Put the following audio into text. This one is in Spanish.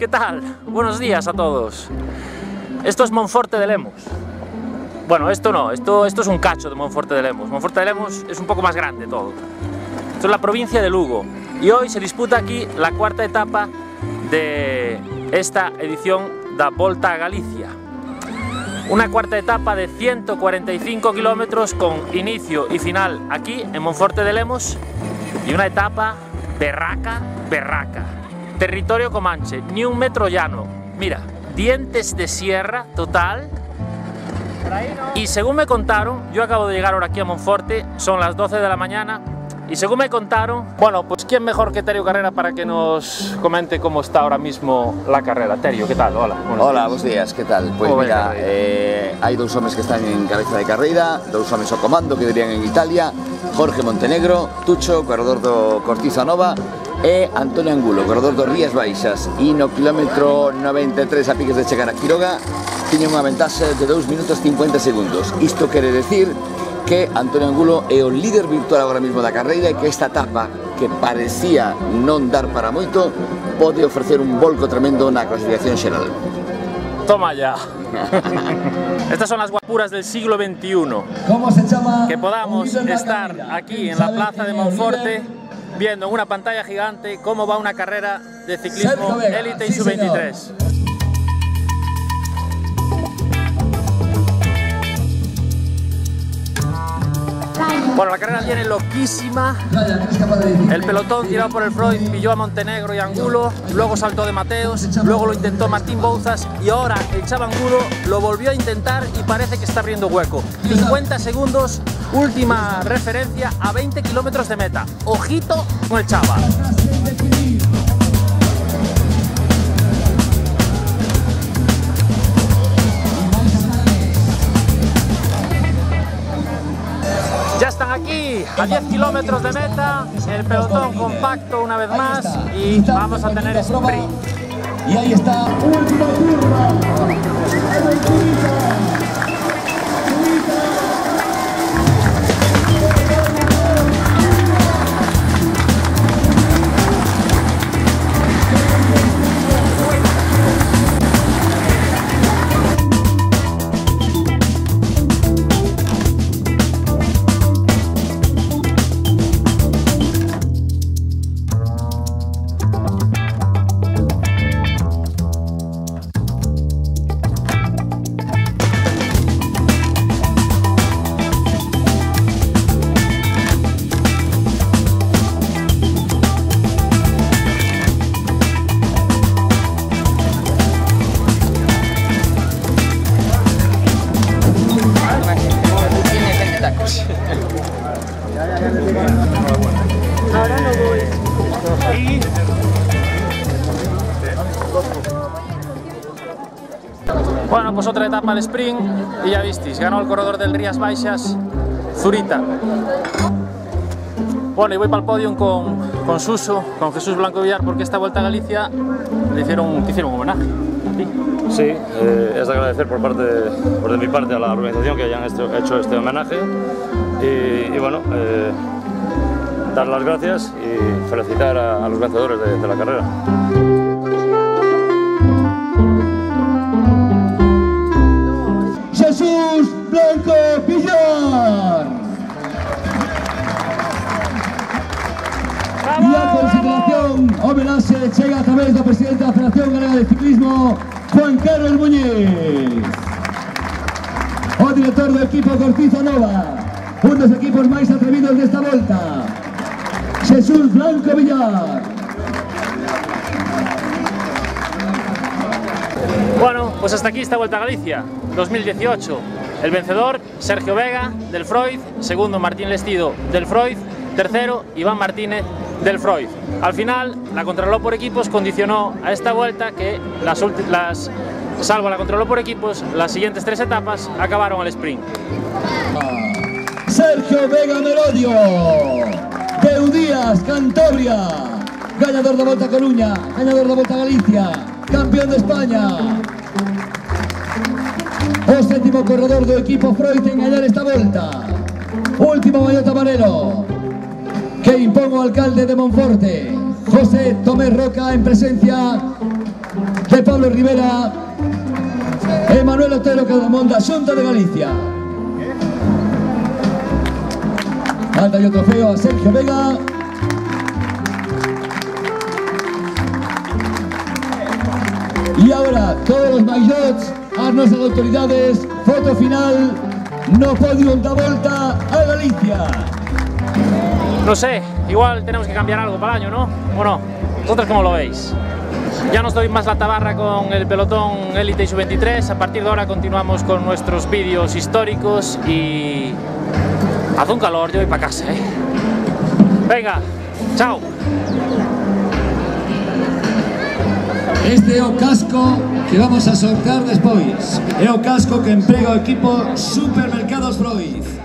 ¿qué tal? Buenos días a todos. Esto es Monforte de Lemos. Bueno, esto no, esto, esto es un cacho de Monforte de Lemos. Monforte de Lemos es un poco más grande todo. Esto es la provincia de Lugo. Y hoy se disputa aquí la cuarta etapa de esta edición da Volta a Galicia. Una cuarta etapa de 145 kilómetros con inicio y final aquí en Monforte de Lemos y una etapa berraca, berraca. Territorio Comanche, ni un metro llano. Mira, dientes de sierra total. Y según me contaron, yo acabo de llegar ahora aquí a Monforte, son las 12 de la mañana, y según me contaron, bueno, pues quién mejor que Terio Carrera para que nos comente cómo está ahora mismo la carrera. Terio, ¿qué tal? Hola. Hola, buenos días, ¿qué tal? Pues mira, eh, hai dous homes que están en cabeza de carreira, dous homes ao comando que dirían en Italia, Jorge Montenegro, Tucho, corredor do Cortiza Nova, e Antonio Angulo, corredor dos Rías Baixas e no kilómetro 93 a piques de chegar a Quiroga tiña unha ventaxe de 2 minutos 50 segundos isto quere decir que Antonio Angulo é o líder virtual agora mesmo da carreira e que esta etapa que parecía non dar para moito pode ofrecer un volco tremendo na clasificación xeral Toma ya. Estas son las guapuras del siglo XXI. ¿Cómo se llama? Que podamos estar aquí en la plaza de Monforte viendo en una pantalla gigante cómo va una carrera de ciclismo élite y sub-23. Bueno, la carrera viene loquísima. El pelotón tirado por el Freud pilló a Montenegro y Angulo, luego saltó de Mateos, luego lo intentó Martín Bouzas y ahora el Chava Angulo lo volvió a intentar y parece que está abriendo hueco. 50 segundos, última referencia a 20 kilómetros de meta. Ojito con el Chava. Ya están aquí, a 10 kilómetros de meta, el pelotón compacto una vez más y vamos a tener sprint. Y ahí está, última curva. Bueno, pues otra etapa de sprint y ya visteis, ganó el corredor del Rías Baixas, Zurita. Bueno, y voy para el podium con, con Suso, con Jesús Blanco Villar, porque esta vuelta a Galicia le hicieron, te hicieron un homenaje. ¿Sí? Sí, eh, es de agradecer por, parte, por de mi parte a la organización que hayan hecho, hecho este homenaje y, bueno, eh, dar las gracias y felicitar a, los vencedores de la carrera. Homenaje chega a través do presidente da Federación Galega de Ciclismo, Juan Carlos Muñiz. O director do equipo Cortizo Nova, un dos equipos máis atrevidos desta volta. Jesús Blanco Villar. Bueno, pues hasta aquí esta Vuelta a Galicia 2018. El vencedor, Sergio Vega, del Freud. Segundo, Martín Lestido, del Freud. Tercero, Iván Martínez, del Freud. Al final, la Contralor por equipos condicionó a esta vuelta que las, salvo la Contralor por equipos, las siguientes tres etapas acabaron al sprint. Sergio Vega Merodio, Deu Díaz, Cantabria, ganador da Volta Coruña, ganador da Volta Galicia, campeón de España. O sétimo corredor do equipo Freud en ganar esta volta. Último mallota amarelo, que impón o alcalde de Monforte, José Tomé Roca en presencia de Pablo Rivera Emanuel Otero Cadamonda, Xunta de Galicia. Falta y trofeo a Sergio Vega. Y ahora todos los maillots a nuestras autoridades, foto final, no podium da volta a Galicia. No sé, igual tenemos que cambiar algo para el año, ¿no? ¿O no? ¿Vosotros cómo lo veis? Ya no estoy más la tabarra con el pelotón Elite y Sub-23, a partir de ahora continuamos con nuestros vídeos históricos y... Hace un calor, yo voy para casa, ¿eh? Venga, chao. Este é o casco que vamos a sortear despois. É o casco que emprega o equipo Supermercados Freud.